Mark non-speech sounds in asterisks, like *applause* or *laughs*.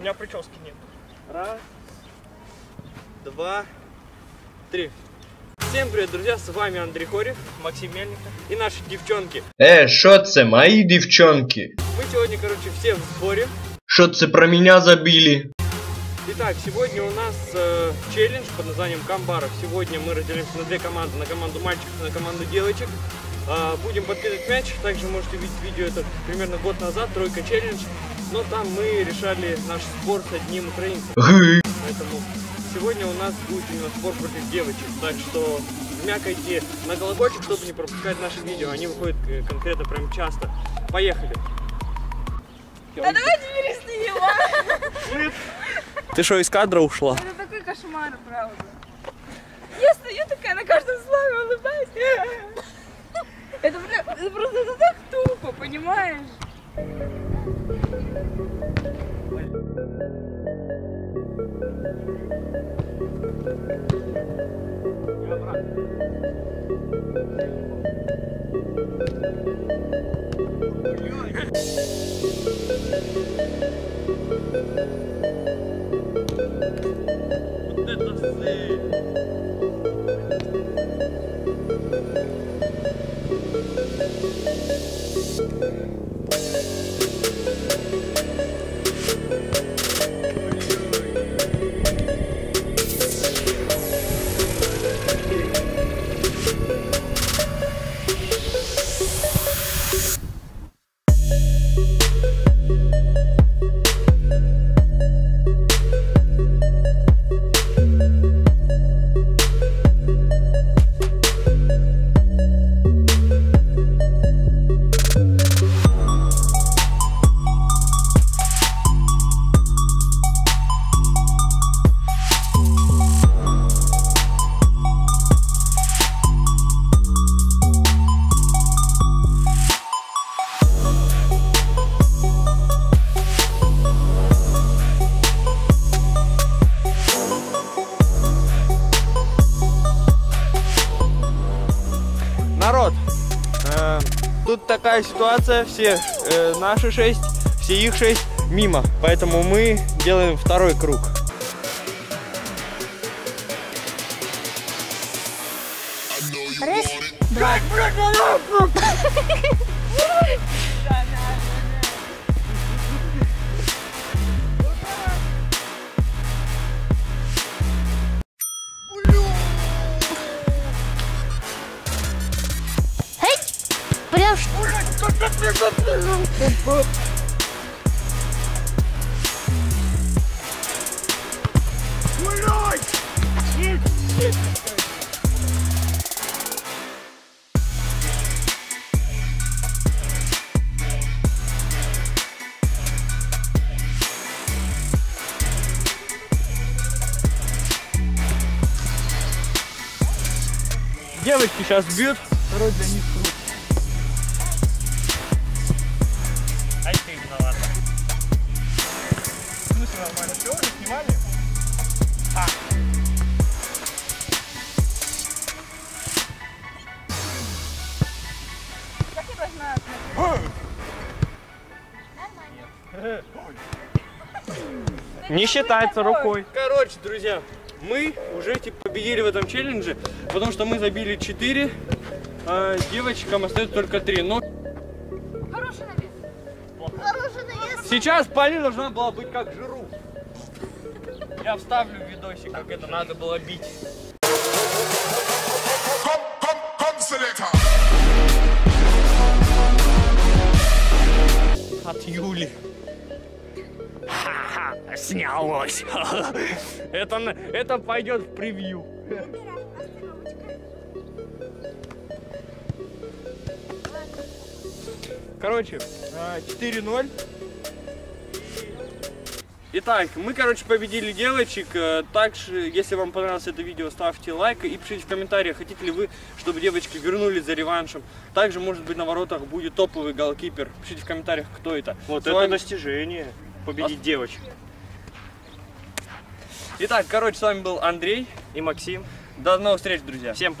У меня прически нет. Раз, два, три. Всем привет, друзья, с вами Андрей Хорев Максим Мельников. и наши девчонки. Е, що це, мої дівчонки? Мы сегодня, короче, все в сборе. Що це про мене забили? Итак, сегодня у нас э, челлендж под названием Камбаров. Сегодня мы разделимся на две команды, на команду мальчиков и на команду девочек. А, будем подкидывать мяч, также можете видеть видео это примерно год назад, тройка челлендж. Но там мы решали наш спор с одним украинцем. Поэтому сегодня у нас будет именно спор против девочек. Так что жмякайте на колокольчик, чтобы не пропускать наши видео. Они выходят э, конкретно прям часто. Поехали. Да давайте пересни его. Ты что, из кадра ушла? Это такой кошмар, правда. Я стою такая на каждом слове улыбаюсь. Это, это просто это так тупо, понимаешь? Вот тут такая ситуация, все э, наши шесть, все их шесть мимо, поэтому мы делаем второй круг. *laughs* *laughs* Прям Девочки сейчас бьют. Второй для нормально? Все, уже снимали? А. Как я должна Не считается рукой. Короче, друзья, мы уже типа победили в этом челлендже, потому что мы забили 4, а девочкам остается только 3. Но Хороший. Сейчас Полина должна была быть как жиру. Я вставлю видосик, как это надо было бить. От Юли. Ха-ха, снялось. *laughs* Это, это пойдет в превью. Короче, а, 4-0. Итак, мы, короче, победили девочек. Э, Также, если вам понравилось это видео, ставьте лайк и пишите в комментариях, хотите ли вы, чтобы девочки вернулись за реваншем. Также, может быть, на воротах будет топовый голкипер. Пишите в комментариях, кто это. Вот С это вами- достижение. Победить девочек. Итак, короче, с вами был Андрей. И Максим. До новых встреч, друзья. Всем пока.